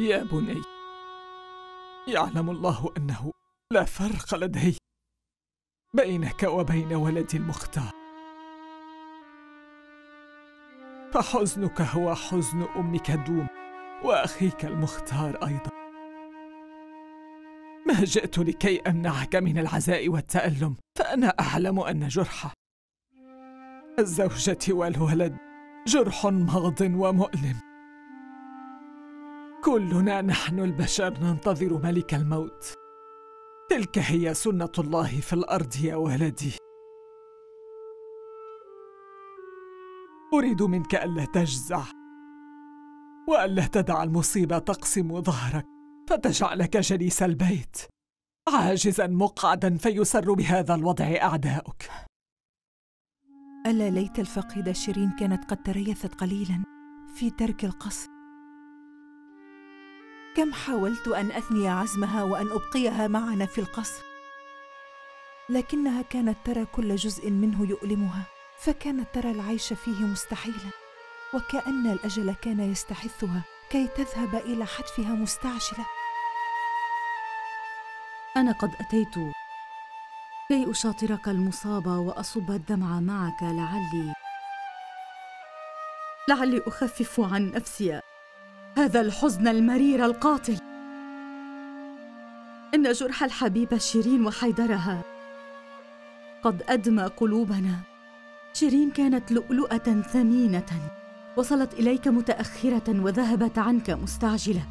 يا بني يعلم الله أنه لا فرق لدي بينك وبين ولدي المختار. فحزنك هو حزن أمك دوم وأخيك المختار أيضا. ما جئت لكي أمنعك من العزاء والتألم فأنا أعلم أن جرح الزوجة والولد جرح مغض ومؤلم. كلنا نحن البشر ننتظر ملك الموت. تلك هي سنة الله في الأرض يا ولدي. أريد منك ألا تجزع وألا تدع المصيبة تقسم ظهرك فتجعلك جليس البيت عاجزا مقعدا فيسر بهذا الوضع أعداؤك. ألا ليت الفقيدة شيرين كانت قد تريثت قليلا في ترك القصر. كم حاولت أن أثني عزمها وأن أبقيها معنا في القصر؟ لكنها كانت ترى كل جزء منه يؤلمها فكانت ترى العيش فيه مستحيلا وكأن الأجل كان يستحثها كي تذهب إلى حتفها مستعجلة. أنا قد أتيت كي أشاطرك المصاب وأصب الدمع معك لعلي لعلي أخفف عن نفسي. هذا الحزن المرير القاتل. إن جرح الحبيبة شيرين وحيدرها. قد أدمى قلوبنا. شيرين كانت لؤلؤة ثمينة. وصلت إليك متأخرة وذهبت عنك مستعجلة.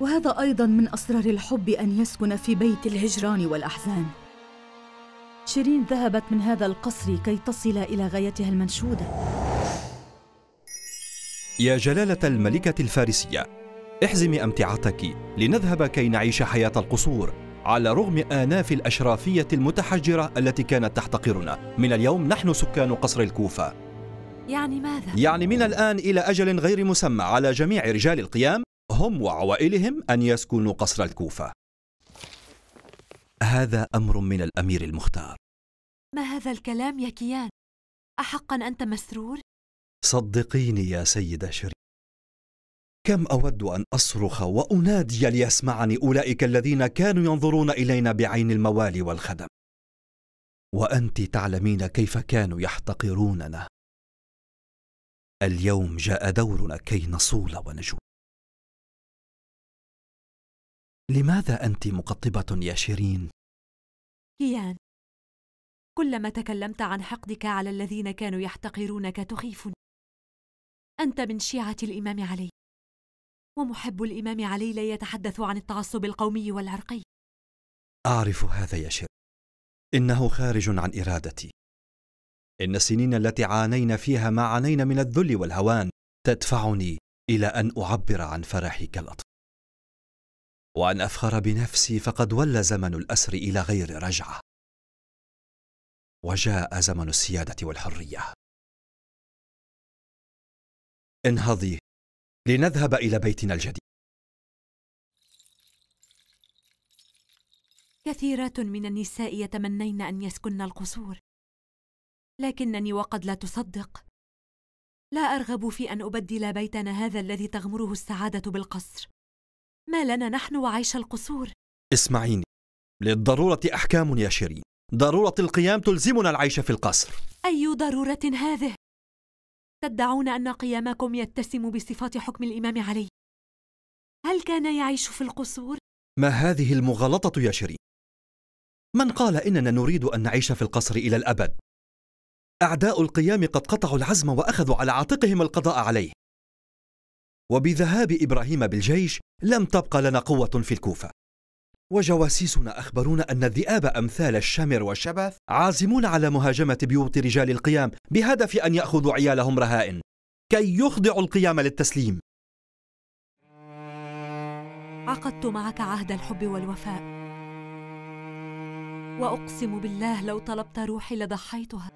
وهذا أيضا من أسرار الحب أن يسكن في بيت الهجران والأحزان. شيرين ذهبت من هذا القصر كي تصل إلى غايتها المنشودة. يا جلالة الملكة الفارسية احزمي أمتعتك لنذهب كي نعيش حياة القصور على رغم آناف الأشرافية المتحجرة التي كانت تحتقرنا من اليوم نحن سكان قصر الكوفة يعني ماذا؟ يعني من الآن إلى أجل غير مسمى على جميع رجال القيام هم وعوائلهم أن يسكنوا قصر الكوفة هذا أمر من الأمير المختار ما هذا الكلام يا كيان؟ أحقا أنت مسرور؟ صدقيني يا سيدة شيرين كم أود أن أصرخ وأنادي ليسمعني أولئك الذين كانوا ينظرون إلينا بعين الموالي والخدم. وأنت تعلمين كيف كانوا يحتقروننا. اليوم جاء دورنا كي نصول ونجوم لماذا أنت مقطبة يا شيرين؟ كيان كلما تكلمت عن حقدك على الذين كانوا يحتقرونك تخيفني. أنت من شيعة الإمام علي. ومحب الإمام علي لا يتحدث عن التعصب القومي والعرقي. أعرف هذا يا شيرين إنه خارج عن إرادتي. إن السنين التي عانينا فيها ما عانينا من الذل والهوان تدفعني إلى أن أعبر عن فرحي كالأطفال وأن أفخر بنفسي فقد ولى زمن الأسر إلى غير رجعة. وجاء زمن السيادة والحرية. انهضي. لنذهب إلى بيتنا الجديد. كثيرات من النساء يتمنين أن يسكن القصور. لكنني وقد لا تصدق. لا أرغب في أن أبدل بيتنا هذا الذي تغمره السعادة بالقصر. ما لنا نحن وعيش القصور؟ اسمعيني. للضرورة أحكام يا شيرين. ضرورة القيام تلزمنا العيش في القصر. أي ضرورة هذه؟ تدعون أن قيامكم يتسم بصفات حكم الإمام علي هل كان يعيش في القصور؟ ما هذه المغالطة يا شيرين؟ من قال إننا نريد أن نعيش في القصر إلى الأبد؟ أعداء القيام قد قطعوا العزم وأخذوا على عاتقهم القضاء عليه وبذهاب إبراهيم بالجيش لم تبقى لنا قوة في الكوفة وجواسيسنا أخبرونا أن الذئاب أمثال الشمر والشبث عازمون على مهاجمة بيوت رجال القيام بهدف أن يأخذوا عيالهم رهائن. كي يخضعوا القيام للتسليم. عقدت معك عهد الحب والوفاء. وأقسم بالله لو طلبت روحي لضحيتها.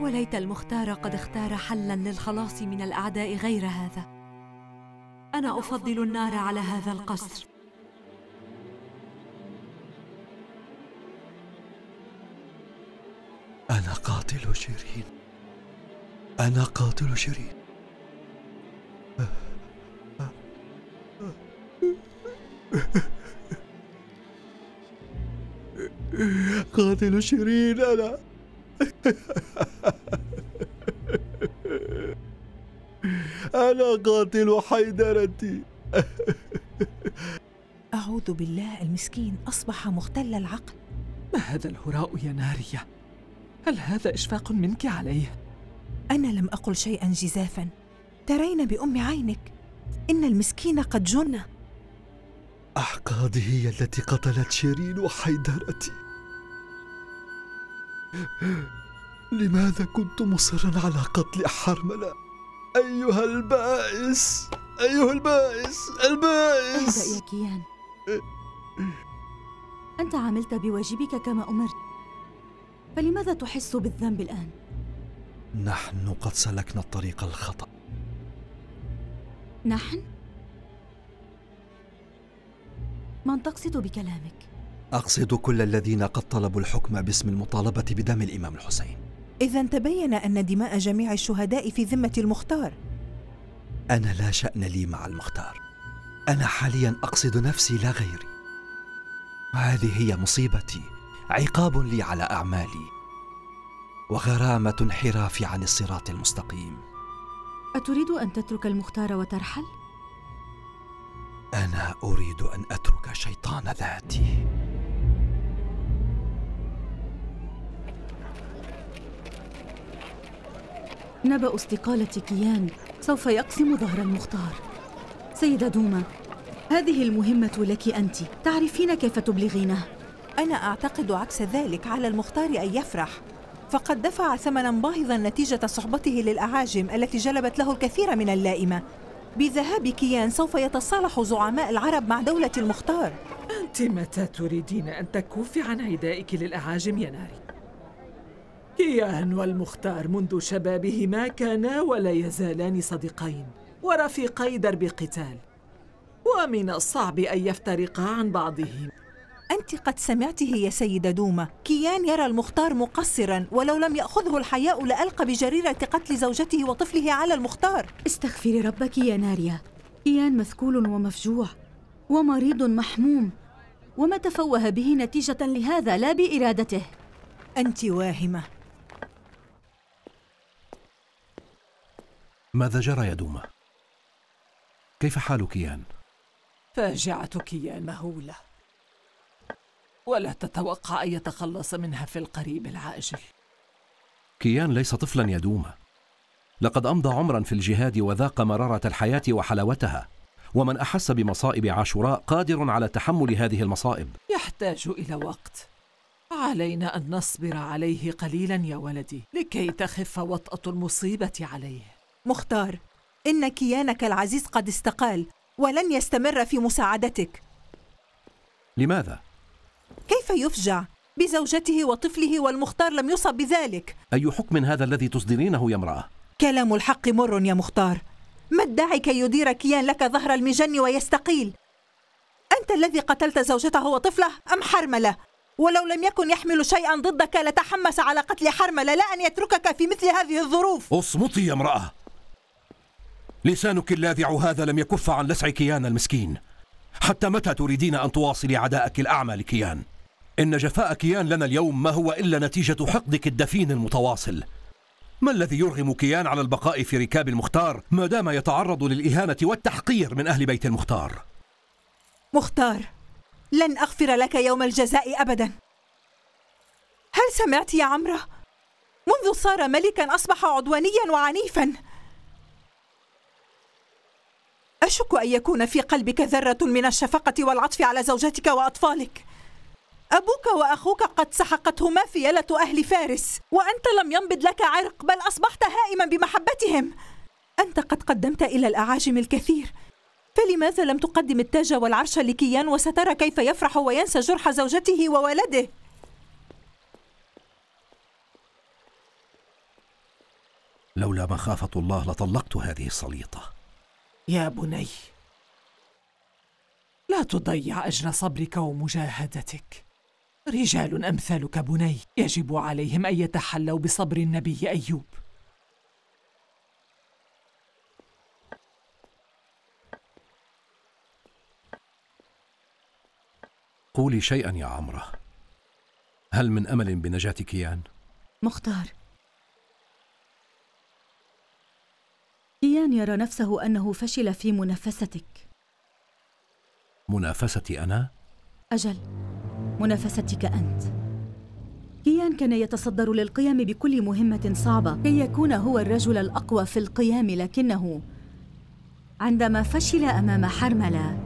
وليت المختار قد اختار حلا للخلاص من الأعداء غير هذا. أنا أفضل النار على هذا القصر. قاتل شيرين. أنا قاتل شيرين. قاتل شيرين أنا. أنا قاتل حيدرتي أعوذ بالله المسكين أصبح مختل العقل. ما هذا الهراء يا نارية؟ هل هذا إشفاق منك عليه؟ أنا لم أقل شيئا جزافا. ترين بأم عينك. إن المسكين قد جن. أحقادي هي التي قتلت شيرين وحيدرتي لماذا كنت مصرا على قتل حرملة؟ أيها البائس أيها البائس البائس. اهدأ يا كيان. أنت عملت بواجبك كما أمرت. فلماذا تحس بالذنب الآن؟ نحن قد سلكنا الطريق الخطأ نحن؟ من تقصد بكلامك؟ أقصد كل الذين قد طلبوا الحكم باسم المطالبة بدم الإمام الحسين إذا تبين أن دماء جميع الشهداء في ذمة المختار أنا لا شأن لي مع المختار أنا حاليا أقصد نفسي لا غيري هذه هي مصيبتي عقاب لي على أعمالي وغرامة انحرافي عن الصراط المستقيم. أتريد أن تترك المختار وترحل؟ أنا أريد أن أترك شيطان ذاتي. نبأ استقالة كيان سوف يقسم ظهر المختار. سيدة دوما هذه المهمة لك أنت. تعرفين كيف تبلغينه؟ أنا أعتقد عكس ذلك على المختار أن يفرح. فقد دفع ثمنا باهظا نتيجة صحبته للأعاجم التي جلبت له الكثير من اللائمة. بذهاب كيان سوف يتصالح زعماء العرب مع دولة المختار. أنت متى تريدين أن تكفي عن عدائك للأعاجم يا ناري؟ كيان والمختار منذ شبابهما كانا ولا يزالان صديقين ورفيقي درب قتال. ومن الصعب أن يفترقا عن بعضهم. أنت قد سمعته يا سيدة دوما. كيان يرى المختار مقصرا ولو لم يأخذه الحياء لألقى بجريرة قتل زوجته وطفله على المختار. استغفري ربك يا ناريا. كيان مثكول ومفجوع ومريض محموم. وما تفوه به نتيجة لهذا لا بإرادته. أنت واهمة. ماذا جرى يا دوما؟ كيف حال كيان؟ فاجعة كيان مهولة ولا تتوقع أن يتخلص منها في القريب العاجل. كيان ليس طفلا يا دوما لقد أمضى عمرا في الجهاد وذاق مرارة الحياة وحلاوتها ومن أحس بمصائب عاشوراء قادر على تحمل هذه المصائب. يحتاج إلى وقت. علينا أن نصبر عليه قليلا يا ولدي لكي تخف وطأة المصيبة عليه. مختار إن كيانك العزيز قد استقال ولن يستمر في مساعدتك. لماذا؟ كيف يفجع؟ بزوجته وطفله والمختار لم يصب بذلك. أي حكم هذا الذي تصدرينه يا امرأة؟ كلام الحق مر يا مختار. ما الداعي كي يدير كيان لك ظهر المجن ويستقيل؟ أنت الذي قتلت زوجته وطفله أم حرملة؟ ولو لم يكن يحمل شيئا ضدك لتحمس على قتل حرملة لا أن يتركك في مثل هذه الظروف. اصمتي يا امرأة. لسانك اللاذع هذا لم يكف عن لسع كيان المسكين. حتى متى تريدين أن تواصلي عداءك الأعمى لكيان؟ إن جفاء كيان لنا اليوم ما هو إلا نتيجة حقدك الدفين المتواصل. ما الذي يرغم كيان على البقاء في ركاب المختار ما دام يتعرض للإهانة والتحقير من أهل بيت المختار؟ مختار لن أغفر لك يوم الجزاء أبدا. هل سمعت يا عمرة؟ منذ صار ملكا أصبح عدوانيا وعنيفا. أشك أن يكون في قلبك ذرة من الشفقة والعطف على زوجتك وأطفالك. أبوك وأخوك قد سحقتهما فيلة أهل فارس وأنت لم ينبض لك عرق بل أصبحت هائما بمحبتهم. أنت قد قدمت إلى الأعاجم الكثير. فلماذا لم تقدم التاج والعرش لكيان وسترى كيف يفرح وينسى جرح زوجته وولده؟ لولا مخافة الله لطلقت هذه السليطة. يا بني لا تضيع أجر صبرك ومجاهدتك. رجال أمثالك بني يجب عليهم أن يتحلوا بصبر النبي أيوب. قولي شيئا يا عمرة. هل من أمل بنجاة كيان؟ مختار. كيان يرى نفسه أنه فشل في منافستك. منافستي أنا؟ أجل. منافستك أنت. كيان كان يتصدر للقيام بكل مهمة صعبة. كي يكون هو الرجل الأقوى في القيام لكنه عندما فشل أمام حرملة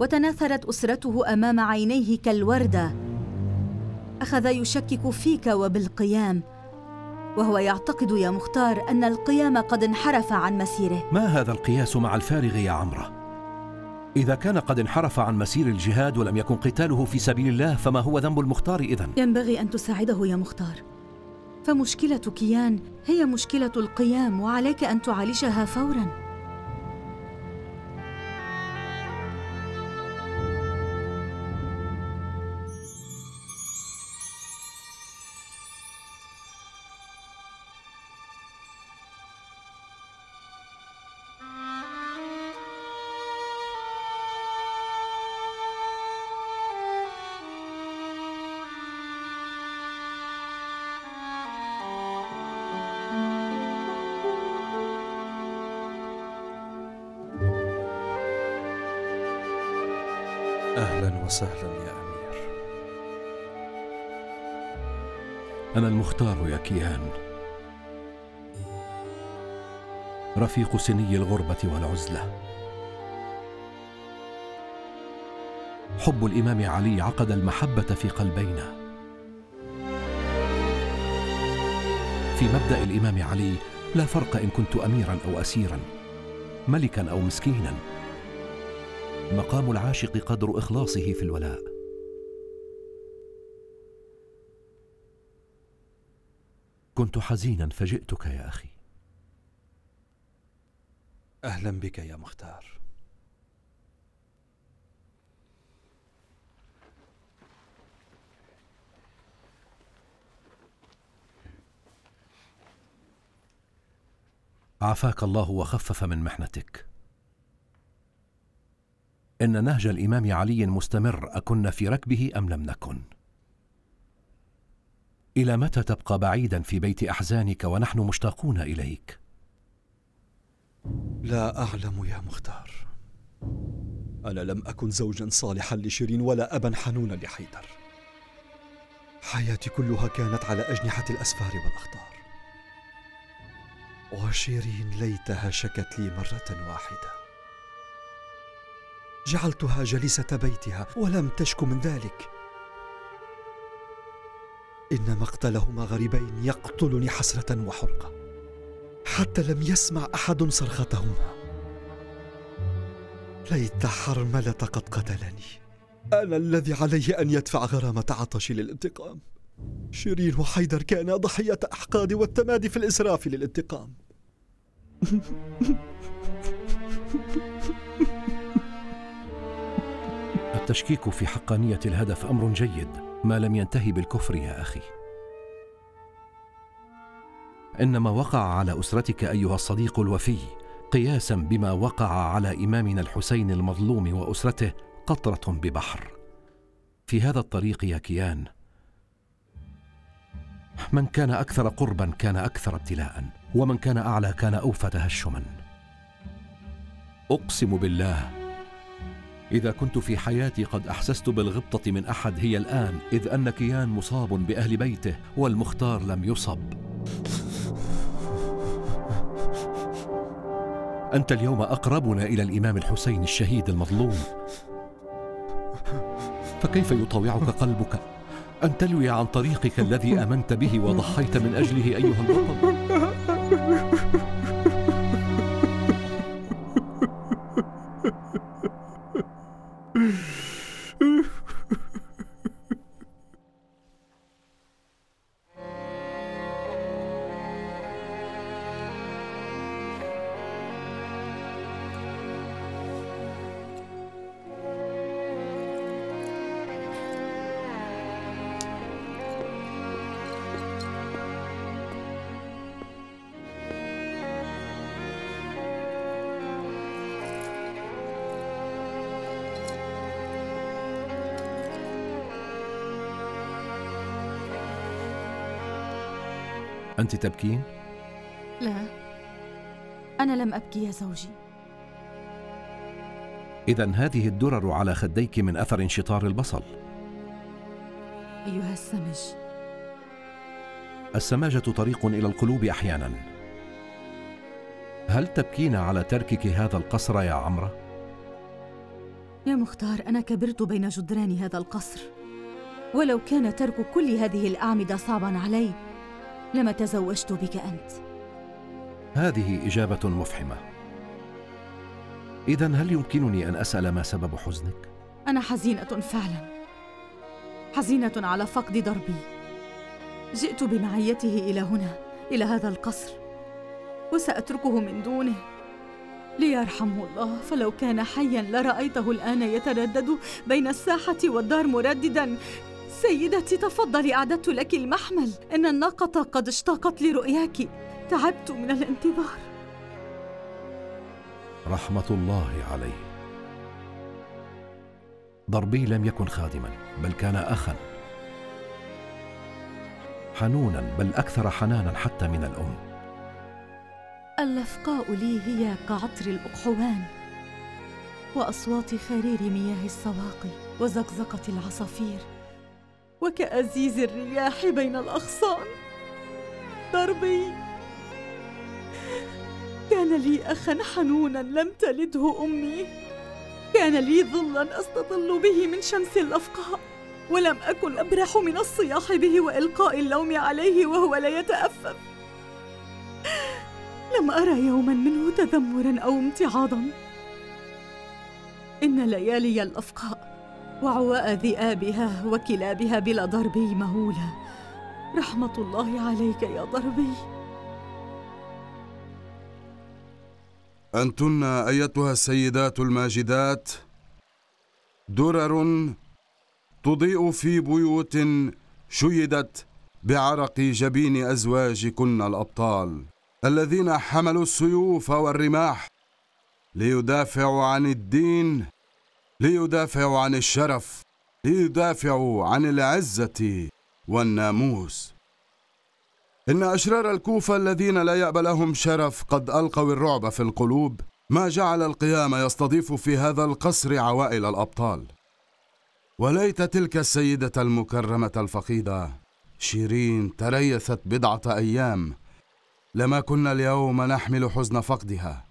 وتناثرت أسرته أمام عينيه كالوردة أخذ يشكك فيك وبالقيام وهو يعتقد يا مختار أن القيام قد انحرف عن مسيره. ما هذا القياس مع الفارغ يا عمرة؟ إذا كان قد انحرف عن مسير الجهاد ولم يكن قتاله في سبيل الله فما هو ذنب المختار إذن؟ ينبغي أن تساعده يا مختار فمشكلة كيان هي مشكلة القيام وعليك أن تعالجها فوراً أهلا وسهلا يا أمير. أنا المختار يا كيان رفيق سني الغربة والعزلة. حب الإمام علي عقد المحبة في قلبينا. في مبدأ الإمام علي لا فرق إن كنت أميرا أو أسيرا ملكا أو مسكينا. مقام العاشق قدر إخلاصه في الولاء. كنت حزينا فجئتك يا أخي. أهلا بك يا مختار. عافاك الله وخفف من محنتك. إن نهج الإمام علي مستمر أكن في ركبه أم لم نكن. إلى متى تبقى بعيدا في بيت أحزانك ونحن مشتاقون إليك؟ لا أعلم يا مختار. أنا لم أكن زوجا صالحا لشيرين ولا أبا حنونا لحيدر. حياتي كلها كانت على أجنحة الأسفار والأخطار وشيرين ليتها شكت لي مرة واحدة. جعلتها جليسة بيتها ولم تشك من ذلك. إن مقتلهما غريبين يقتلني حسرة وحرقة. حتى لم يسمع أحد صرختهما. ليت حرملة قد قتلني. أنا الذي عليه أن يدفع غرامة عطشي للانتقام. شيرين وحيدر كانا ضحية أحقاد والتمادي في الإسراف للانتقام. التشكيك في حقانيه الهدف أمر جيد. ما لم ينتهي بالكفر يا أخي. إنما وقع على أسرتك أيها الصديق الوفي قياسا بما وقع على إمامنا الحسين المظلوم وأسرته قطرة ببحر. في هذا الطريق يا كيان من كان أكثر قربا كان أكثر ابتلاء ومن كان أعلى كان أوفى تهشما. أقسم بالله إذا كنت في حياتي قد أحسست بالغبطة من أحد هي الآن إذ أن كيان مصاب بأهل بيته والمختار لم يصب. أنت اليوم أقربنا إلى الإمام الحسين الشهيد المظلوم. فكيف يطاوعك قلبك؟ أن تلوي عن طريقك الذي آمنت به وضحيت من أجله أيها البطل. Mm-hmm. أنت تبكين؟ لا. أنا لم أبكي يا زوجي. إذا هذه الدرر على خديك من أثر انشطار البصل. أيها السمج. السماجة طريق إلى القلوب أحيانا. هل تبكين على تركك هذا القصر يا عمرة؟ يا مختار أنا كبرت بين جدران هذا القصر. ولو كان ترك كل هذه الأعمدة صعبا علي لما تزوجت بك أنت؟ هذه إجابة مفحمة. إذا هل يمكنني أن أسأل ما سبب حزنك؟ أنا حزينة فعلا. حزينة على فقد دربي. جئت بمعيته إلى هنا إلى هذا القصر وسأتركه من دونه. ليرحمه الله فلو كان حيا لرأيته الآن يتردد بين الساحة والدار مرددا سيدتي تفضلي أعددت لك المحمل. إن الناقة قد اشتاقت لرؤياك. تعبت من الانتظار. رحمة الله عليه. ضربي لم يكن خادما بل كان أخا. حنونا بل أكثر حنانا حتى من الأم. اللفقاء لي هي كعطر الأقحوان. وأصوات خرير مياه السواقي وزقزقة العصافير. وكأزيز الرياح بين الأغصان. دربي كان لي أخا حنونا لم تلده أمي. كان لي ظلا أستظل به من شمس الأفقاء ولم أكن أبرح من الصياح به وإلقاء اللوم عليه وهو لا يتأفف. لم أرى يوما منه تذمرا أو امتعاضا. إن ليالي الأفقاء وعواء ذئابها وكلابها بلا ضربي مهولة رحمة الله عليك يا ضربي. أنتن أيتها السيدات الماجدات درر تضيء في بيوت شيدت بعرق جبين أزواجكن الأبطال الذين حملوا السيوف والرماح ليدافعوا عن الدين ليدافعوا عن الشرف ليدافعوا عن العزة والناموس. إن أشرار الكوفة الذين لا يأبى لهم شرف قد ألقوا الرعب في القلوب ما جعل القيام يستضيف في هذا القصر عوائل الأبطال. وليت تلك السيدة المكرمة الفقيدة شيرين تريثت بضعة أيام. لما كنا اليوم نحمل حزن فقدها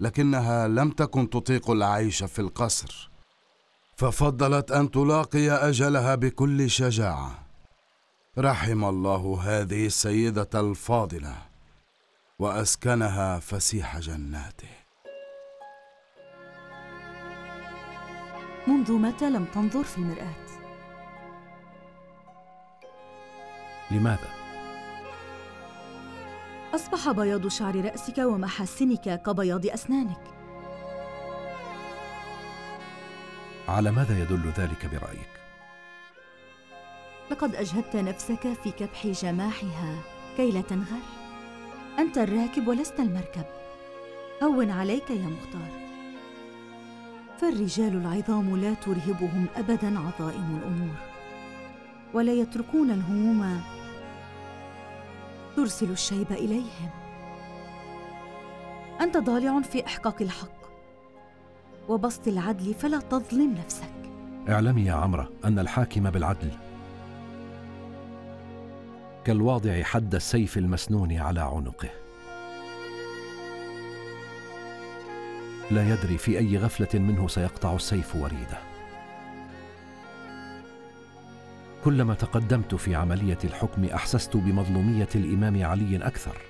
لكنها لم تكن تطيق العيش في القصر. ففضلت أن تلاقي أجلها بكل شجاعة رحم الله هذه السيدة الفاضلة وأسكنها فسيح جناته منذ متى لم تنظر في المرآة؟ لماذا؟ أصبح بياض شعر رأسك ومحاسنك كبياض أسنانك على ماذا يدل ذلك برأيك؟ لقد أجهدت نفسك في كبح جماحها كي لا تنغر أنت الراكب ولست المركب. هون عليك يا مختار. فالرجال العظام لا ترهبهم أبدا عظائم الأمور ولا يتركون الهموم ترسل الشيب إليهم. أنت ضالع في إحقاق الحق. وبسط العدل فلا تظلم نفسك. اعلمي يا عمرة أن الحاكم بالعدل. كالواضع حد السيف المسنون على عنقه. لا يدري في أي غفلة منه سيقطع السيف وريده. كلما تقدمت في عملية الحكم أحسست بمظلومية الإمام علي أكثر.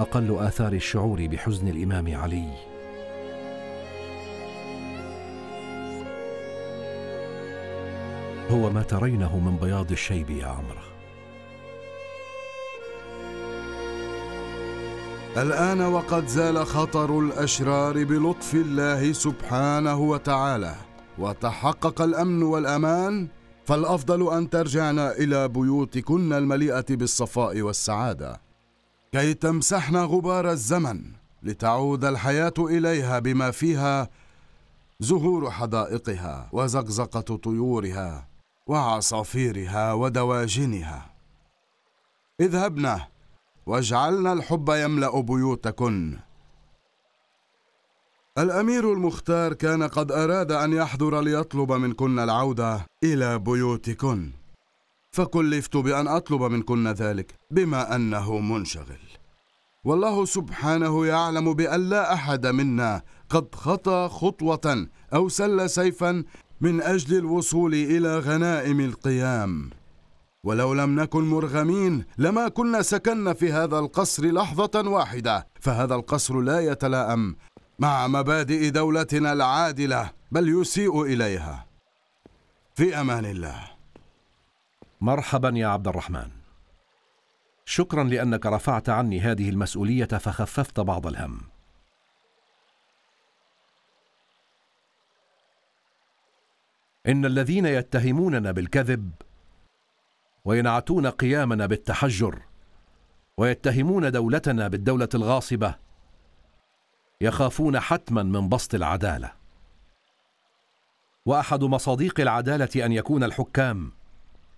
أقل آثار الشعور بحزن الإمام علي. هو ما ترينه من بياض الشيب يا عمره الآن وقد زال خطر الأشرار بلطف الله سبحانه وتعالى وتحقق الأمن والأمان فالأفضل أن ترجعن إلى بيوتكن المليئة بالصفاء والسعادة. كي تمسحن غبار الزمن لتعود الحياة إليها بما فيها زهور حدائقها وزقزقة طيورها وعصافيرها ودواجنها. اذهبن واجعلن الحب يملأ بيوتكن. الأمير المختار كان قد أراد أن يحضر ليطلب منكن العودة إلى بيوتكن. فكلفت بأن أطلب منكن ذلك بما أنه منشغل. والله سبحانه يعلم بأن لا أحد منا قد خطى خطوة أو سل سيفا من أجل الوصول إلى غنائم القيام. ولو لم نكن مرغمين لما كنا سكن في هذا القصر لحظة واحدة فهذا القصر لا يتلائم مع مبادئ دولتنا العادلة بل يسيء إليها. في أمان الله. مرحبا يا عبد الرحمن. شكرا لأنك رفعت عني هذه المسؤولية فخففت بعض الهم. إن الذين يتهموننا بالكذب وينعتون قيامنا بالتحجر ويتهمون دولتنا بالدولة الغاصبة يخافون حتما من بسط العدالة. وأحد مصاديق العدالة أن يكون الحكام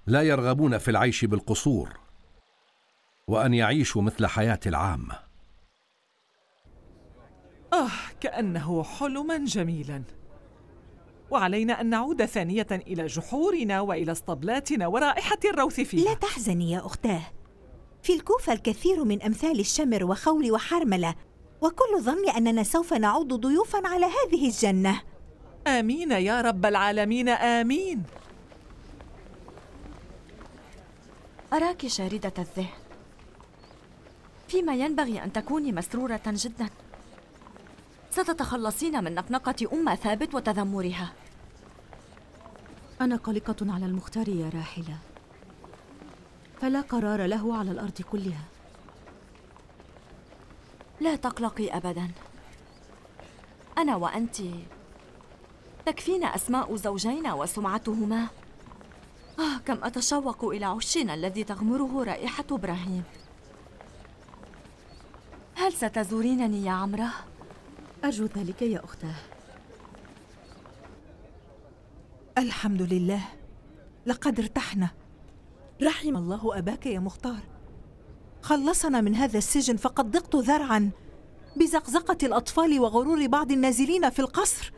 لا يرغبون في العيش بالقصور وأن يعيشوا مثل حياة العامه آه كأنه حلما جميلا. وعلينا أن نعود ثانية إلى جحورنا وإلى اسطبلاتنا ورائحة الروث لا فيها تحزني يا أختاه. في الكوفة الكثير من أمثال الشمر وخول وحرملة وكل ظن أننا سوف نعود ضيوفا على هذه الجنة. آمين يا رب العالمين آمين. أراك شاردة الذهن. فيما ينبغي أن تكوني مسرورة جدا. ستتخلصين من نقنقة أم ثابت وتذمرها. أنا قلقة على المختار يا راحلة. فلا قرار له على الأرض كلها. لا تقلقي أبدا. أنا وأنت تكفينا أسماء زوجينا وسمعتهما. آه كم أتشوق إلى عشنا الذي تغمره رائحة إبراهيم. هل ستزورينني يا عمرة؟ أرجو ذلك يا أختاه. الحمد لله. لقد ارتحنا. رحم الله أباك يا مختار. خلصنا من هذا السجن فقد ضقت ذرعا. بزقزقة الأطفال وغرور بعض النازلين في القصر.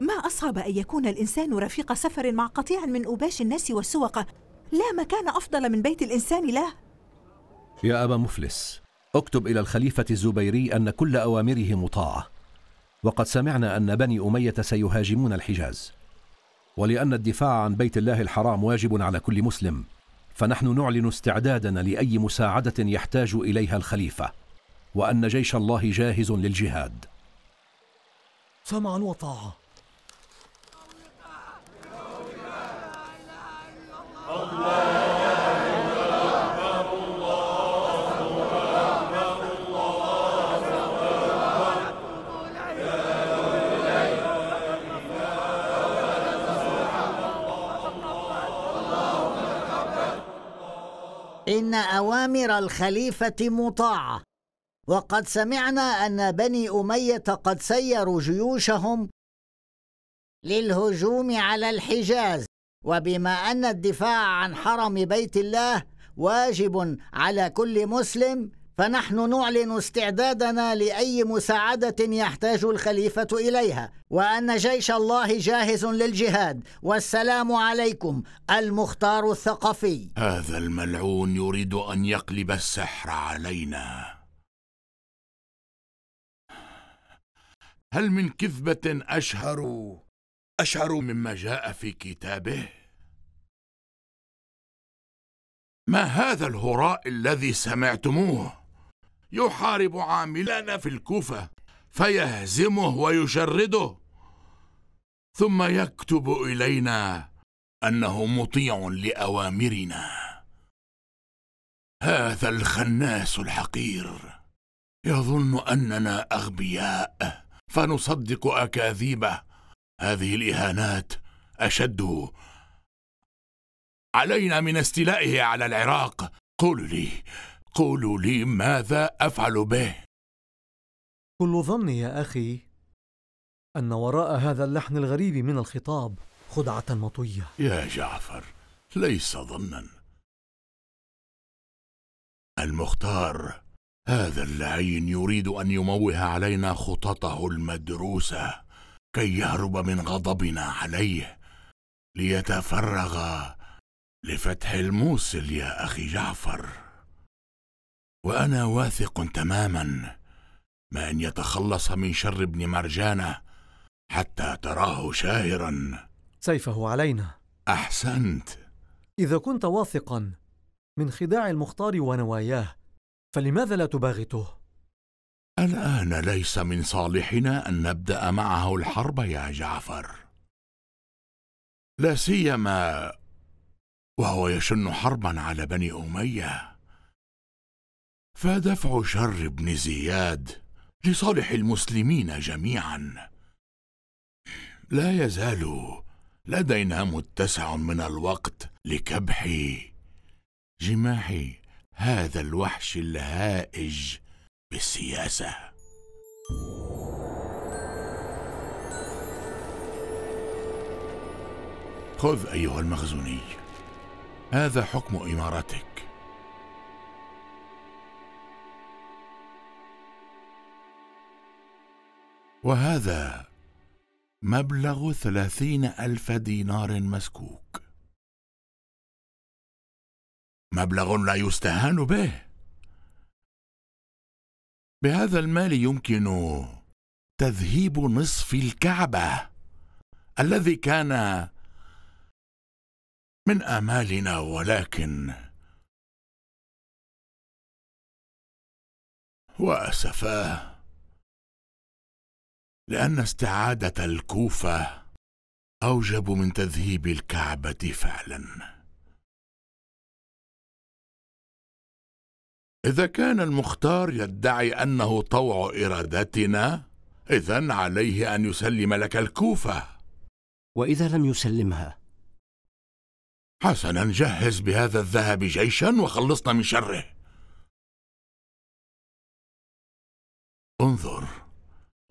ما أصعب أن يكون الإنسان رفيق سفر مع قطيع من أوباش الناس والسوقة لا مكان أفضل من بيت الإنسان له يا أبا مفلس اكتب إلى الخليفة الزبيري أن كل أوامره مطاعة. وقد سمعنا أن بني أمية سيهاجمون الحجاز. ولأن الدفاع عن بيت الله الحرام واجب على كل مسلم فنحن نعلن استعدادنا لأي مساعدة يحتاج إليها الخليفة وأن جيش الله جاهز للجهاد. سمعا وطاعة. إن أوامر الخليفة مطاعة. وقد سمعنا أن بني أمية قد سيروا جيوشهم للهجوم على الحجاز. وبما أن الدفاع عن حرم بيت الله واجب على كل مسلم فنحن نعلن استعدادنا لأي مساعدة يحتاج الخليفة إليها وأن جيش الله جاهز للجهاد. والسلام عليكم المختار الثقفي. هذا الملعون يريد أن يقلب السحر علينا. هل من كذبة أشهر أشهر مما جاء في كتابه؟ ما هذا الهراء الذي سمعتموه؟ يحارب عاملنا في الكوفة فيهزمه ويشرده. ثم يكتب إلينا أنه مطيع لأوامرنا. هذا الخناس الحقير. يظن أننا أغبياء فنصدق أكاذيبه. هذه الإهانات اشد علينا من استيلائه على العراق. قولوا لي قولوا لي ماذا أفعل به؟ كل ظن يا أخي أن وراء هذا اللحن الغريب من الخطاب خدعة مطوية يا جعفر ليس ظنا. المختار هذا اللعين يريد أن يموه علينا خططه المدروسة كي يهرب من غضبنا عليه ليتفرغ لفتح الموصل يا أخي جعفر. وأنا واثق تماما ما أن يتخلص من شر ابن مرجانة حتى تراه شاهرا. سيفه علينا. أحسنت. إذا كنت واثقا من خداع المختار ونواياه فلماذا لا تباغته؟ الآن ليس من صالحنا أن نبدأ معه الحرب يا جعفر. لا سيما وهو يشن حربا على بني أمية. فدفع شر ابن زياد لصالح المسلمين جميعا. لا يزال لدينا متسع من الوقت لكبح جماح هذا الوحش الهائج بالسياسة. خذ أيها المخزوني. هذا حكم امارتك وهذا مبلغ ثلاثين ألف دينار مسكوك. مبلغ لا يستهان به. بهذا المال يمكن تذهيب نصف الكعبة الذي كان من آمالنا ولكن وأسفاه لأن استعادة الكوفة أوجب من تذهيب الكعبة فعلا. إذا كان المختار يدعي أنه طوع إرادتنا إذا عليه أن يسلم لك الكوفة. وإذا لم يسلمها حسنا جهز بهذا الذهب جيشا وخلصنا من شره. انظر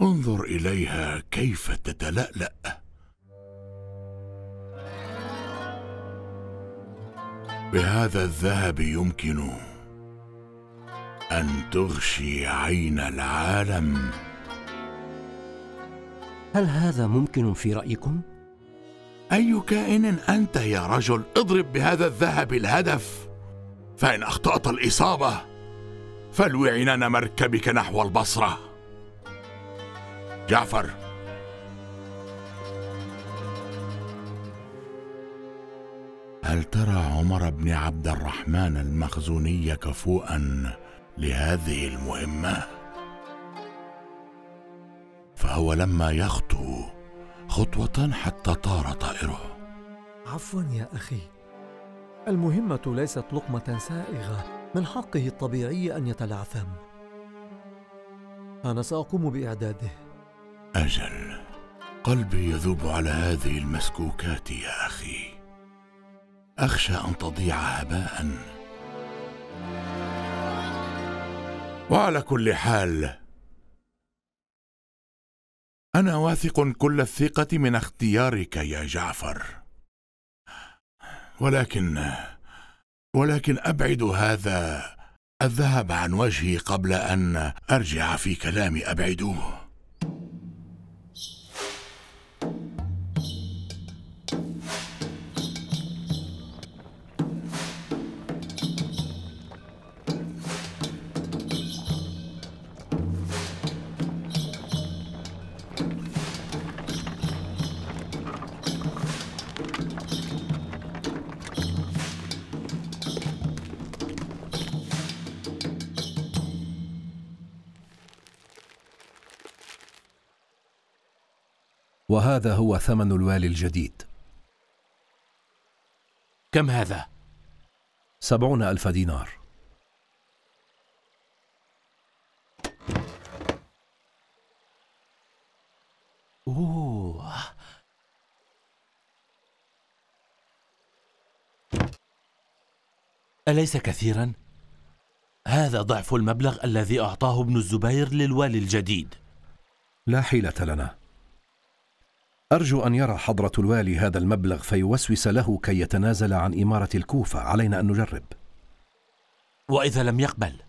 انظر إليها كيف تتلألأ. بهذا الذهب يمكن أن تغشي عين العالم. هل هذا ممكن في رأيكم؟ أي كائن أنت يا رجل؟ اضرب بهذا الذهب الهدف. فإن أخطأت الإصابة فالوي عنان مركبك نحو البصرة. جعفر. هل ترى عمر بن عبد الرحمن المخزوني كفوءا لهذه المهمة؟ فهو لما يخطو خطوة حتى طار طائره. عفوا يا أخي. المهمة ليست لقمة سائغة. من حقه الطبيعي أن يتلعثم. أنا سأقوم بإعداده. أجل. قلبي يذوب على هذه المسكوكات يا أخي. أخشى أن تضيع هباء. وعلى كل حال أنا واثق كل الثقة من اختيارك يا جعفر. ولكن ولكن أبعد هذا الذهب عن وجهي قبل أن أرجع في كلامي ابعدوه وهذا هو ثمن الوالي الجديد كم هذا؟ سبعون ألف دينار أوه. أليس كثيرا؟ هذا ضعف المبلغ الذي أعطاه ابن الزبير للوالي الجديد لا حيلة لنا أرجو أن يرى حضرة الوالي هذا المبلغ فيوسوس له كي يتنازل عن إمارة الكوفة. علينا أن نجرب. وإذا لم يقبل.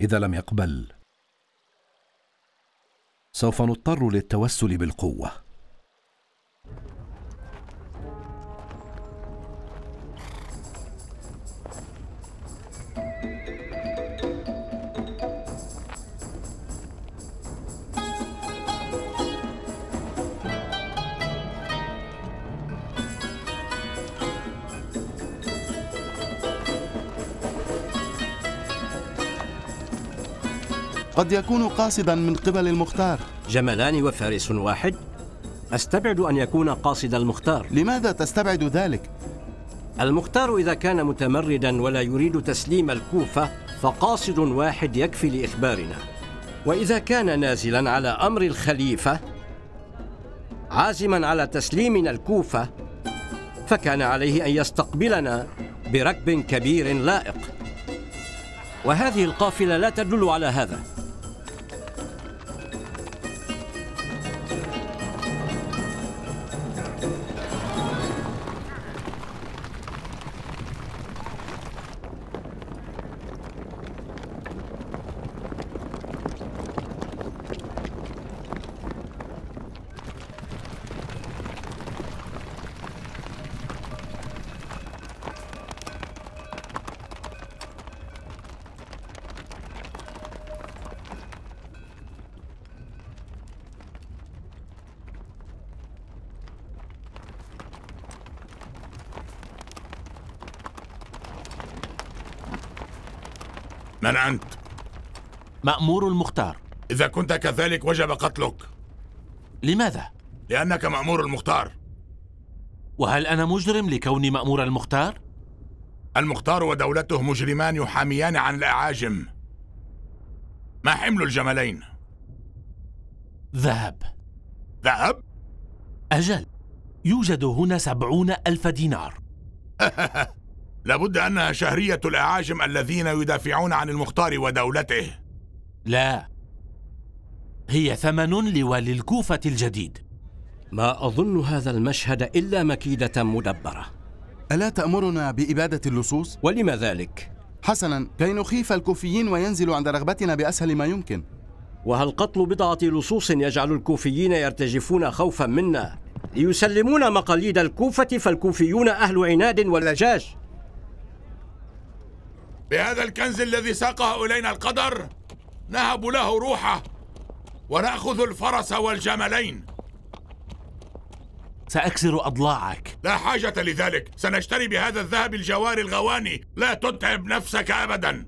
إذا لم يقبل سوف نضطر للتوسل بالقوة. قد يكون قاصدا من قبل المختار. جملان وفارس واحد. أستبعد أن يكون قاصد المختار. لماذا تستبعد ذلك؟ المختار إذا كان متمردا ولا يريد تسليم الكوفة فقاصد واحد يكفي لإخبارنا. وإذا كان نازلا على أمر الخليفة عازما على تسليمنا الكوفة فكان عليه أن يستقبلنا بركب كبير لائق. وهذه القافلة لا تدل على هذا. من أنت؟ مأمور المختار إذا كنت كذلك وجب قتلك لماذا؟ لأنك مأمور المختار وهل أنا مجرم لكوني مأمور المختار؟ المختار ودولته مجرمان يحاميان عن الأعاجم ما حمل الجملين؟ ذهب ذهب؟ أجل يوجد هنا سبعون ألف دينار لابد أنها شهرية الأعاجم الذين يدافعون عن المختار ودولته. لا. هي ثمن لوالي الكوفة الجديد. ما أظن هذا المشهد إلا مكيدة مدبرة. ألا تأمرنا بإبادة اللصوص؟ ولم ذلك؟ حسنا كي نخيف الكوفيين وينزلوا عند رغبتنا بأسهل ما يمكن. وهل قتل بضعة لصوص يجعل الكوفيين يرتجفون خوفا منا؟ ليسلمون مقاليد الكوفة فالكوفيون أهل عناد ولجاج. بهذا الكنز الذي ساقه إلينا القدر نهب له روحه ونأخذ الفرس والجملين. سأكسر أضلاعك. لا حاجة لذلك. سنشتري بهذا الذهب الجوار الغواني. لا تتعب نفسك أبدا.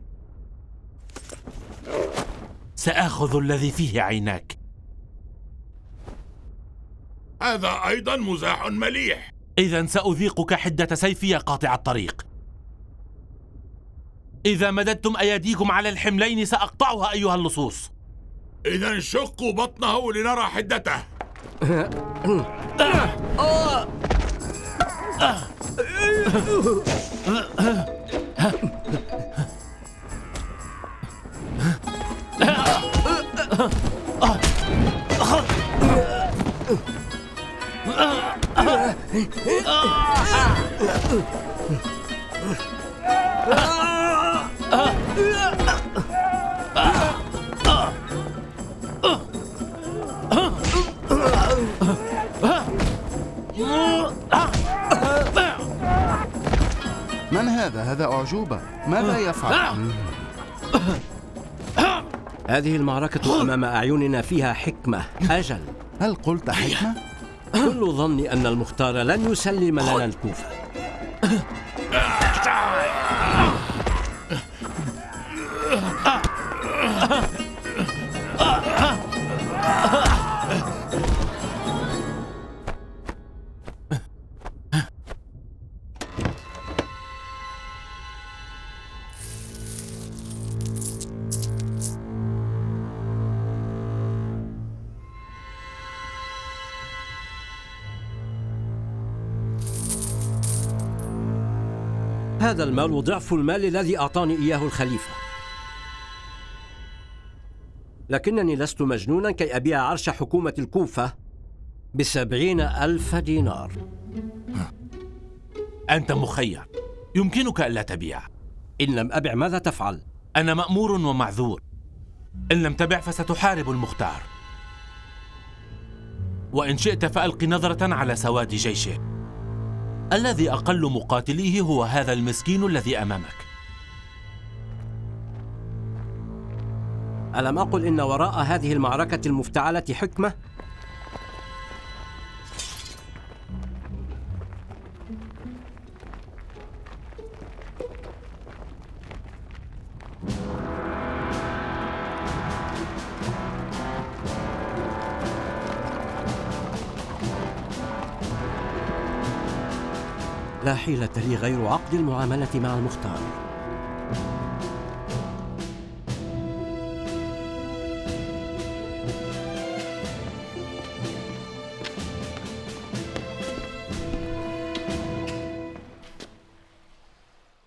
سآخذ الذي فيه عيناك. هذا أيضا مزاح مليح. إذا سأذيقك حدة سيفي يا قاطع الطريق. إذا مددتم أيديكم على الحملين سأقطعها أيها اللصوص. إذا شقوا بطنه لنرى حدته. من هذا؟ هذا أعجوبة ماذا يفعل؟ هذه المعركة أمام أعيننا فيها حكمة أجل هل قلت حكمة؟ كل ظني أن المختار لن يسلم لنا الكوفة هذا المال ضعف المال الذي أعطاني إياه الخليفة. لكنني لست مجنونا كي أبيع عرش حكومة الكوفة بسبعين ألف دينار. أنت مخير. يمكنك ألا تبيع. إن لم أبع ماذا تفعل؟ أنا مأمور ومعذور. إن لم تبع فستحارب المختار. وإن شئت فألق نظرة على سواد جيشه. الذي أقل مقاتليه هو هذا المسكين الذي أمامك ألم أقل إن وراء هذه المعركة المفتعلة حكمة؟ لا حيلة لي غير عقد المعاملة مع المختار.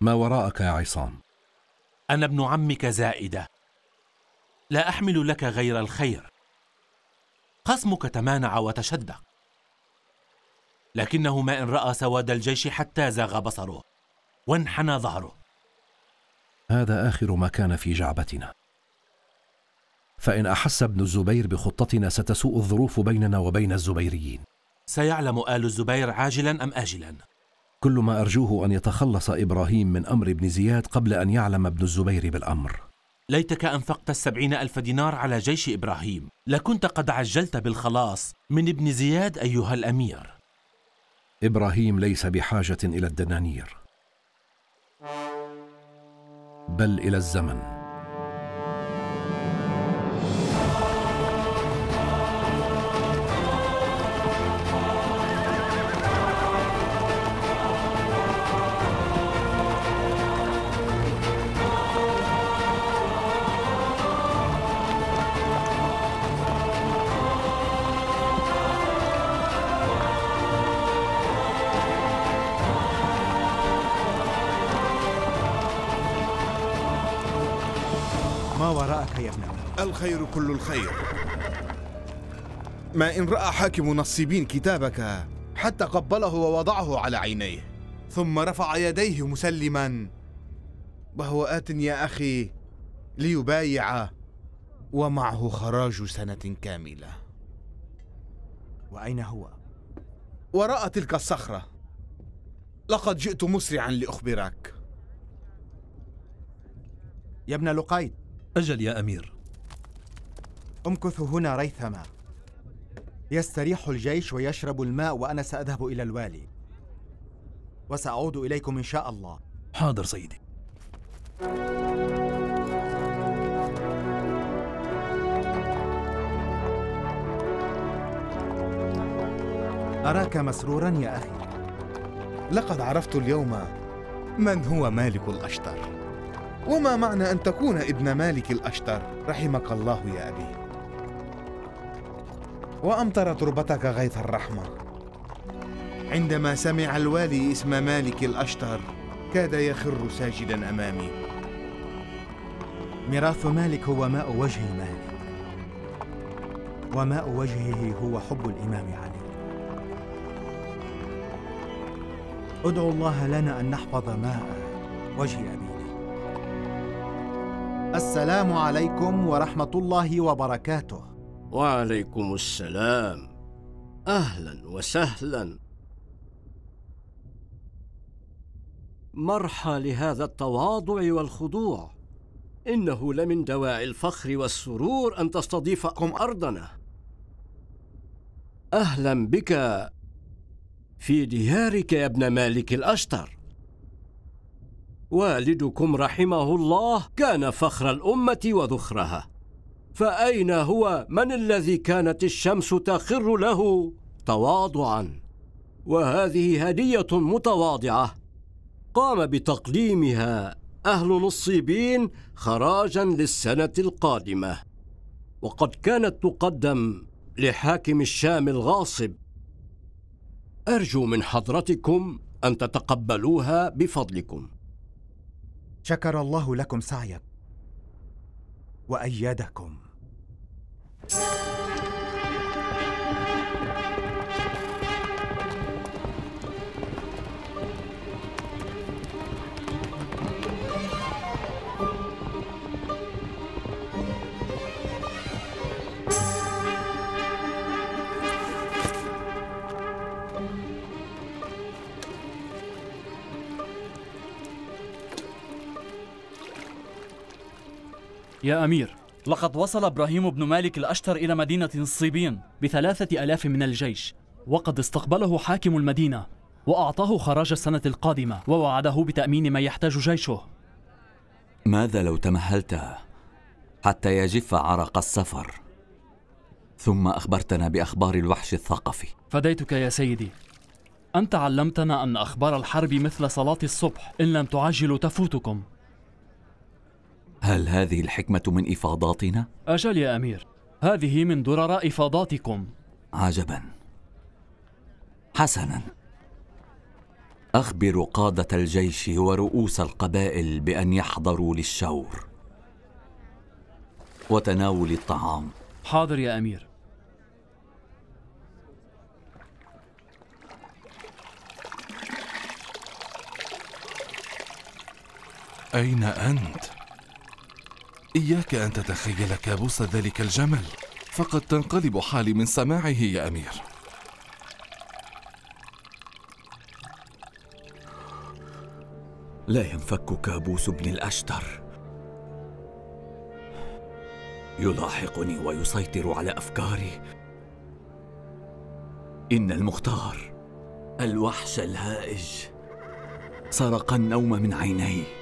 ما وراءك يا عصام؟ أنا ابن عمك زائدة. لا أحمل لك غير الخير. خصمك تمانع وتشدق. لكنه ما إن رأى سواد الجيش حتى زاغ بصره وانحنى ظهره. هذا آخر ما كان في جعبتنا. فإن أحس ابن الزبير بخطتنا ستسوء الظروف بيننا وبين الزبيريين. سيعلم آل الزبير عاجلا أم آجلا؟ كل ما أرجوه أن يتخلص إبراهيم من أمر ابن زياد قبل أن يعلم ابن الزبير بالأمر. ليتك أنفقت السبعين ألف دينار على جيش إبراهيم لكنت قد عجلت بالخلاص من ابن زياد أيها الأمير. إبراهيم ليس بحاجة إلى الدنانير بل إلى الزمن. ما وراءك يا ابن الخير كل الخير. ما إن رأى حاكم نصيبين كتابك حتى قبله ووضعه على عينيه. ثم رفع يديه مسلما. وهو آت يا أخي ليبايع ومعه خراج سنة كاملة. وأين هو؟ وراء تلك الصخرة. لقد جئت مسرعا لأخبرك. يا ابن لقيط أجل يا أمير. أمكث هنا ريثما. يستريح الجيش ويشرب الماء وأنا سأذهب إلى الوالي. وسأعود إليكم إن شاء الله. حاضر سيدي. أراك مسرورا يا أخي. لقد عرفت اليوم من هو مالك الأشتر. وما معنى أن تكون ابن مالك الأشتر؟ رحمك الله يا أبي. وأمطر تربتك غيث الرحمة. عندما سمع الوالي اسم مالك الأشتر كاد يخر ساجدا أمامي. ميراث مالك هو ماء وجه مالك وماء وجهه هو حب الإمام علي. ادعو الله لنا أن نحفظ ماء وجه أبينا السلام عليكم ورحمة الله وبركاته. وعليكم السلام. أهلا وسهلا. مرحى لهذا التواضع والخضوع. إنه لمن دواعي الفخر والسرور أن تستضيفكم أرضنا. أهلا بك. في ديارك يا ابن مالك الأشتر. والدكم رحمه الله كان فخر الأمة وذخرها. فأين هو؟ من الذي كانت الشمس تخر له؟ تواضعا. وهذه هدية متواضعة. قام بتقديمها أهل نصيبين خراجا للسنة القادمة. وقد كانت تقدم لحاكم الشام الغاصب. أرجو من حضرتكم أن تتقبلوها بفضلكم. شكر الله لكم سعيك وأيدكم. يا أمير. لقد وصل إبراهيم بن مالك الأشتر إلى مدينة الصيبين بثلاثة ألاف من الجيش وقد استقبله حاكم المدينة وأعطاه خراج السنة القادمة ووعده بتأمين ما يحتاج جيشه. ماذا لو تمهلت حتى يجف عرق السفر؟ ثم أخبرتنا بأخبار الوحش الثقفي. فديتك يا سيدي. أنت علمتنا أن أخبار الحرب مثل صلاة الصبح إن لم تعجلوا تفوتكم. هل هذه الحكمة من إفاضاتنا؟ أجل يا أمير هذه من درر إفاضاتكم. عجبا. حسنا. أخبر قادة الجيش ورؤوس القبائل بأن يحضروا للشور وتناول الطعام. حاضر يا أمير. أين أنت؟ إياك أن تتخيل كابوس ذلك الجمل. فقد تنقلب حالي من سماعه يا أمير. لا ينفك كابوس ابن الأشتر. يلاحقني ويسيطر على أفكاري. إن المختار الوحش الهائج سرق النوم من عيني.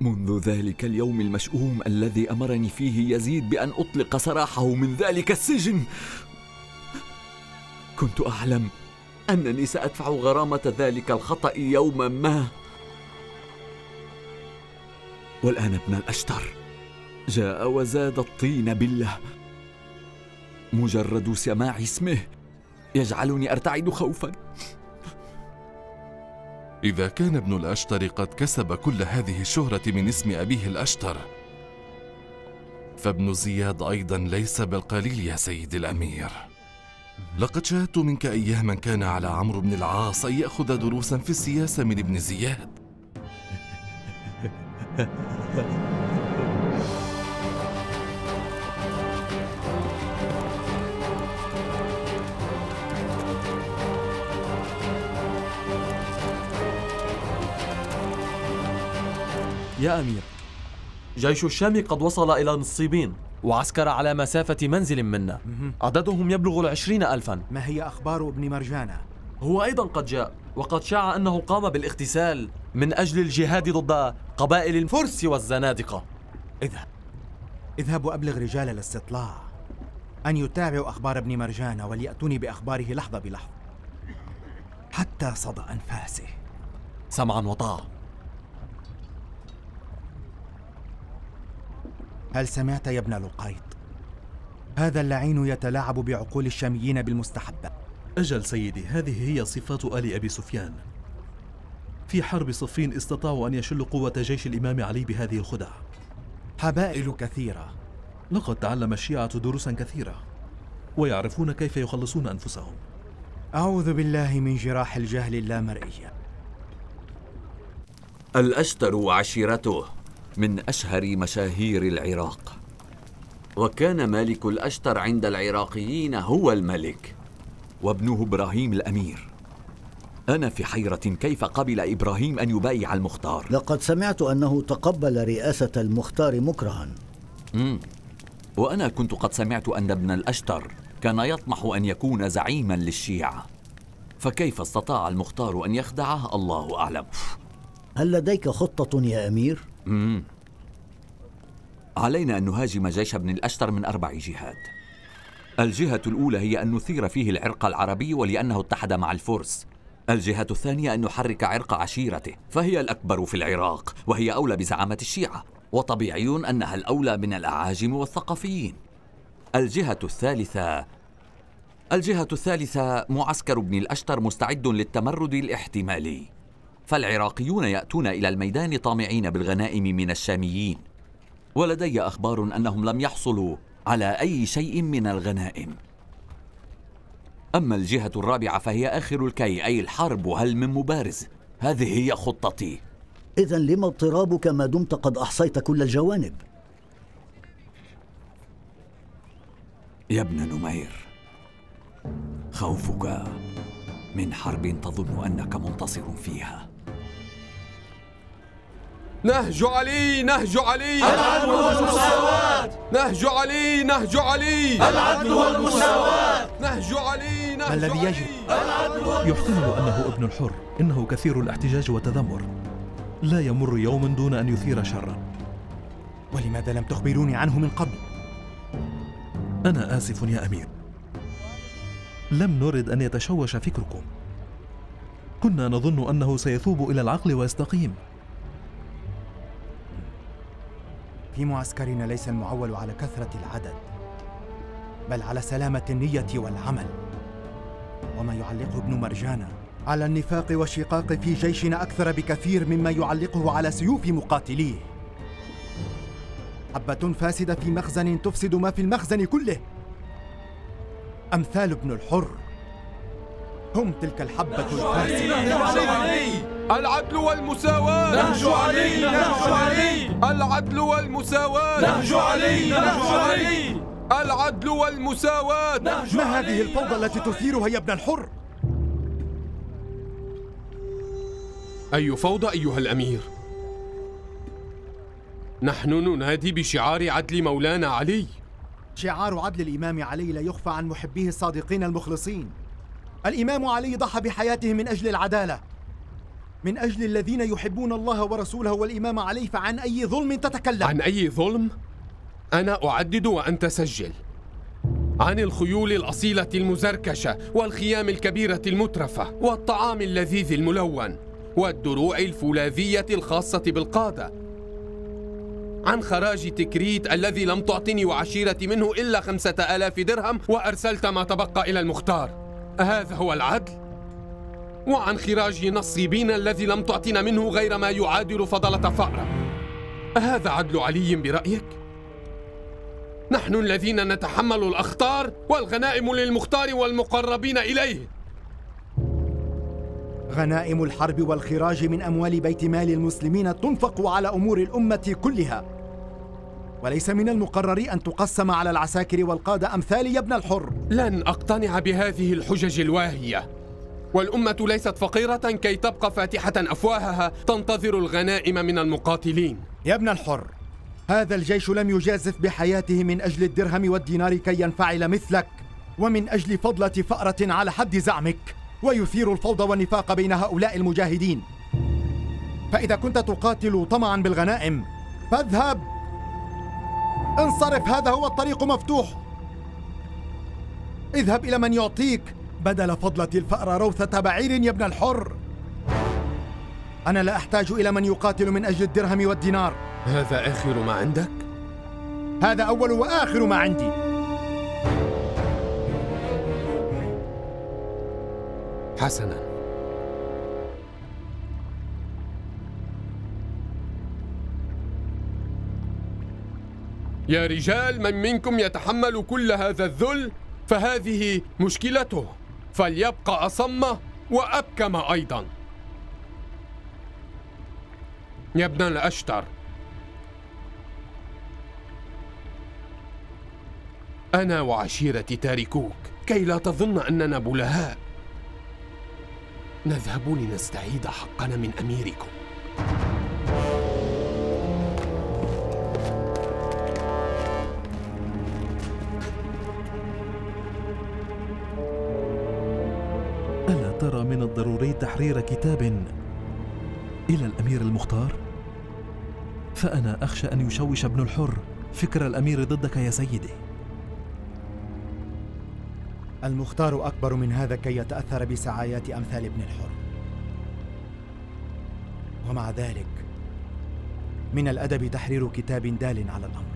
منذ ذلك اليوم المشؤوم الذي أمرني فيه يزيد بأن أطلق سراحه من ذلك السجن. كنت أعلم أنني سأدفع غرامة ذلك الخطأ يوما ما. والآن ابن الأشتر جاء وزاد الطين بله مجرد سماع اسمه يجعلني أرتعد خوفا. إذا كان ابن الأشتر قد كسب كل هذه الشهرة من اسم أبيه الأشتر. فابن زياد أيضا ليس بالقليل يا سيدي الأمير. لقد شاهدت منك أياما كان على عمرو بن العاص أن يأخذ دروسا في السياسة من ابن زياد. يا أمير. جيش الشام قد وصل إلى نصيبين. وعسكر على مسافة منزل منا. عددهم يبلغ العشرين ألفا. ما هي أخبار ابن مرجانة؟ هو أيضا قد جاء وقد شاع أنه قام بالاغتسال من أجل الجهاد ضد قبائل الفرس والزنادقة. اذهب اذهب وأبلغ رجال الاستطلاع أن يتابعوا أخبار ابن مرجانة وليأتوني بأخباره لحظة بلحظة. حتى صدى أنفاسه. سمعا وطاعة. هل سمعت يا ابن لقيط؟ هذا اللعين يتلاعب بعقول الشاميين بالمستحبة. أجل سيدي هذه هي صفات آل أبي سفيان. في حرب صفين استطاعوا أن يشلوا قوة جيش الإمام علي بهذه الخدع. حبائل كثيرة. لقد تعلم الشيعة دروسا كثيرة ويعرفون كيف يخلصون أنفسهم. أعوذ بالله من جراح الجهل اللامرئية. الأشتر وعشيرته من أشهر مشاهير العراق. وكان مالك الأشتر عند العراقيين هو الملك وابنه إبراهيم الأمير. أنا في حيرة كيف قبل إبراهيم أن يبايع المختار. لقد سمعت أنه تقبل رئاسة المختار مكرها. مم. وأنا كنت قد سمعت أن ابن الأشتر كان يطمح أن يكون زعيما للشيعة. فكيف استطاع المختار أن يخدعه؟ الله أعلم. هل لديك خطة يا أمير؟ مم. علينا أن نهاجم جيش ابن الأشتر من أربع جهات. الجهة الأولى هي أن نثير فيه العرق العربي ولأنه اتحد مع الفرس. الجهة الثانية أن نحرك عرق عشيرته فهي الأكبر في العراق وهي أولى بزعامة الشيعة. وطبيعي أنها الأولى من الأعاجم والثقفيين الجهة الثالثة الجهة الثالثة معسكر ابن الأشتر مستعد للتمرد الاحتمالي. فالعراقيون يأتون إلى الميدان طامعين بالغنائم من الشاميين. ولدي أخبار أنهم لم يحصلوا على أي شيء من الغنائم. أما الجهة الرابعة فهي آخر الكي أي الحرب وهل من مبارز؟ هذه هي خطتي. إذا لما اضطرابك ما دمت قد أحصيت كل الجوانب؟ يا ابن نمير خوفك من حرب تظن أنك منتصر فيها. نهج علي نهج علي. العدل والمساواة نهج علي نهج علي. العدل والمساواة نهج علي نهج ما الذي يجري؟ يحتمل أنه ابن الحر. إنه كثير الاحتجاج والتذمر. لا يمر يوم دون أن يثير شرا. ولماذا لم تخبروني عنه من قبل؟ أنا آسف يا أمير. لم نرد أن يتشوش فكركم. كنا نظن أنه سيثوب إلى العقل ويستقيم. في معسكرنا ليس المعول على كثرة العدد بل على سلامة النية والعمل. وما يعلقه ابن مرجانة على النفاق والشقاق في جيشنا أكثر بكثير مما يعلقه على سيوف مقاتليه. حبة فاسدة في مخزن تفسد ما في المخزن كله. أمثال ابن الحر هم تلك الحبة الفاسدة. العدل والمساواة. نهج علي نهج علي العدل والمساواة. نهج علي نهج علي العدل والمساواة. ما هذه الفوضى التي تثيرها يا ابن الحر؟ أي فوضى أيها الأمير؟ نحن ننادي بشعار عدل مولانا علي. شعار عدل الإمام علي لا يخفى عن محبيه الصادقين المخلصين. الإمام علي ضحى بحياته من أجل العدالة. من أجل الذين يحبون الله ورسوله والإمام علي فعن أي ظلم تتكلم. عن أي ظلم؟ أنا أعدد وأنت سجل. عن الخيول الأصيلة المزركشة والخيام الكبيرة المترفة والطعام اللذيذ الملون والدروع الفولاذية الخاصة بالقادة. عن خراج تكريت الذي لم تعطني وعشيرتي منه إلا خمسة آلاف درهم وأرسلت ما تبقى إلى المختار. هذا هو العدل؟ وعن خراج نصيبين الذي لم تعطنا منه غير ما يعادل فضلة فأرة هذا عدل علي برأيك؟ نحن الذين نتحمل الأخطار والغنائم للمختار والمقربين إليه غنائم الحرب والخراج من أموال بيت مال المسلمين تنفق على أمور الأمة كلها وليس من المقرر أن تقسم على العساكر والقادة أمثال يا ابن الحر. لن أقتنع بهذه الحجج الواهية. والأمة ليست فقيرة كي تبقى فاتحة أفواهها تنتظر الغنائم من المقاتلين. يا ابن الحر هذا الجيش لم يجازف بحياته من أجل الدرهم والدينار كي ينفعل مثلك ومن أجل فضلة فأرة على حد زعمك ويثير الفوضى والنفاق بين هؤلاء المجاهدين. فإذا كنت تقاتل طمعا بالغنائم فاذهب. انصرف هذا هو الطريق مفتوح. اذهب إلى من يعطيك. بدل فضلة الفأر روثة بعير يا ابن الحر. أنا لا أحتاج إلى من يقاتل من أجل الدرهم والدينار. هذا آخر ما عندك؟ هذا أول وآخر ما عندي. حسنا. يا رجال من منكم يتحمل كل هذا الذل؟ فهذه مشكلته. فليبقى أصم وأبكم أيضا. يا ابن الأشتر. أنا وعشيرتي تاركوك كي لا تظن أننا بلهاء. نذهب لنستعيد حقنا من أميركم. من الضروري تحرير كتاب إلى الأمير المختار؟ فأنا أخشى أن يشوش ابن الحر فكر الأمير ضدك يا سيدي. المختار أكبر من هذا كي يتأثر بسعايات أمثال ابن الحر. ومع ذلك من الأدب تحرير كتاب دال على الأمر.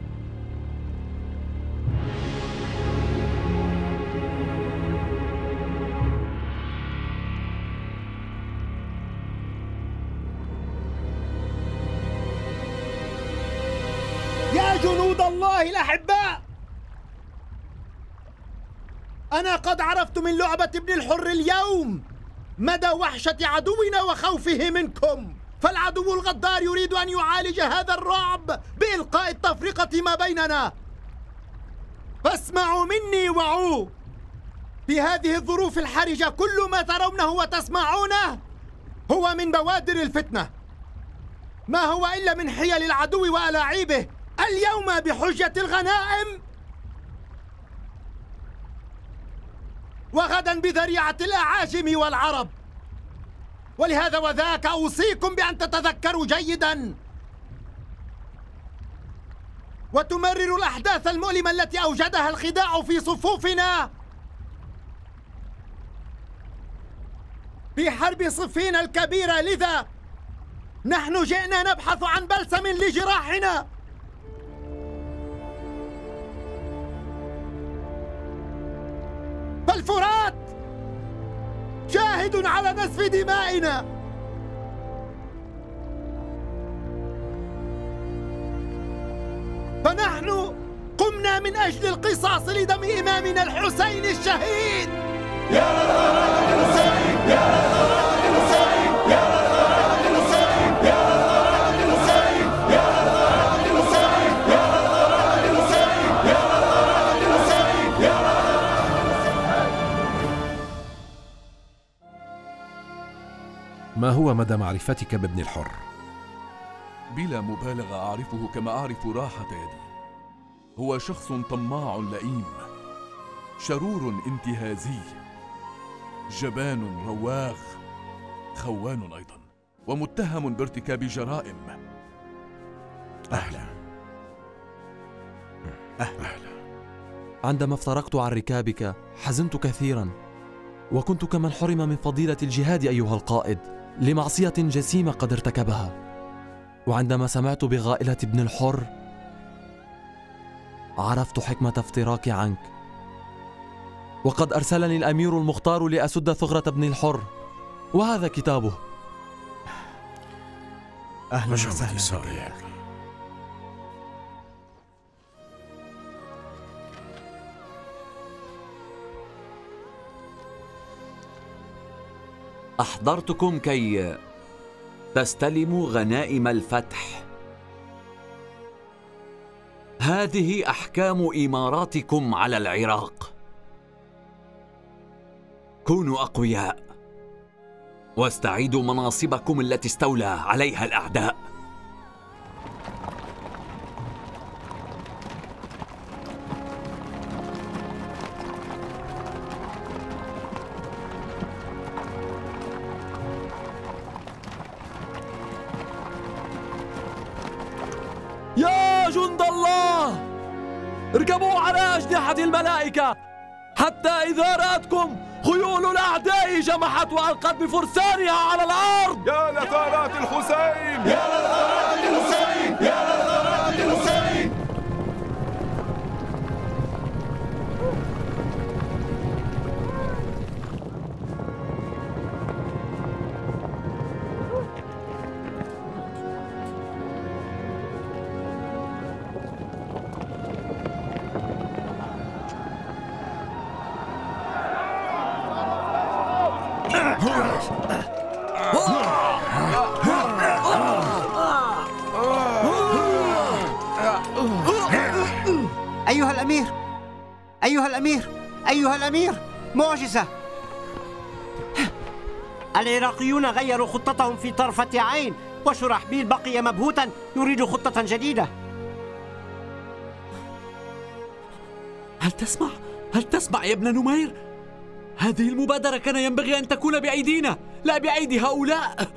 الله الأحباء أنا قد عرفت من لعبة ابن الحر اليوم مدى وحشة عدونا وخوفه منكم. فالعدو الغدار يريد أن يعالج هذا الرعب بإلقاء التفرقة ما بيننا. فاسمعوا مني وعوا. في هذه الظروف الحرجة كل ما ترونه وتسمعونه هو من بوادر الفتنة. ما هو إلا من حيل العدو وألاعيبه. اليوم بحجة الغنائم. وغدا بذريعة الأعاجم والعرب. ولهذا وذاك أوصيكم بأن تتذكروا جيدا. وتمرروا الأحداث المؤلمة التي أوجدها الخداع في صفوفنا. في حرب صفين الكبيرة. لذا نحن جئنا نبحث عن بلسم لجراحنا. فالفرات شاهد على نسف دمائنا! فنحن قمنا من أجل القصاص لدم إمامنا الحسين الشهيد! يا الحسين يا الحسين هو مدى معرفتك بابن الحر؟ بلا مبالغة أعرفه كما أعرف راحة يدي هو شخص طماع لئيم شرور انتهازي جبان رواغ خوان أيضا ومتهم بارتكاب جرائم. أهلا. أهلا. عندما افترقت عن ركابك حزنت كثيرا وكنت كمن حرم من فضيلة الجهاد أيها القائد. لمعصية جسيمة قد ارتكبها. وعندما سمعت بغائلة ابن الحر عرفت حكمة افتراقي عنك. وقد أرسلني الأمير المختار لأسد ثغرة ابن الحر. وهذا كتابه. أهلا وسهلا أحضرتكم كي تستلموا غنائم الفتح. هذه أحكام إماراتكم على العراق. كونوا أقوياء واستعيدوا مناصبكم التي استولى عليها الأعداء. الله! اركبوا على أجنحة الملائكة! حتى إذا رأتكم خيول الأعداء جمحت وألقت بفرسانها على الأرض! يا لثارات الحسين! يا لثارات غيروا خطتهم في طرفة عين وشرحبيل بقي مبهوتا يريد خطة جديدة هل تسمع؟ هل تسمع يا ابن نمير؟ هذه المبادرة كان ينبغي أن تكون بأيدينا لا بأيدي هؤلاء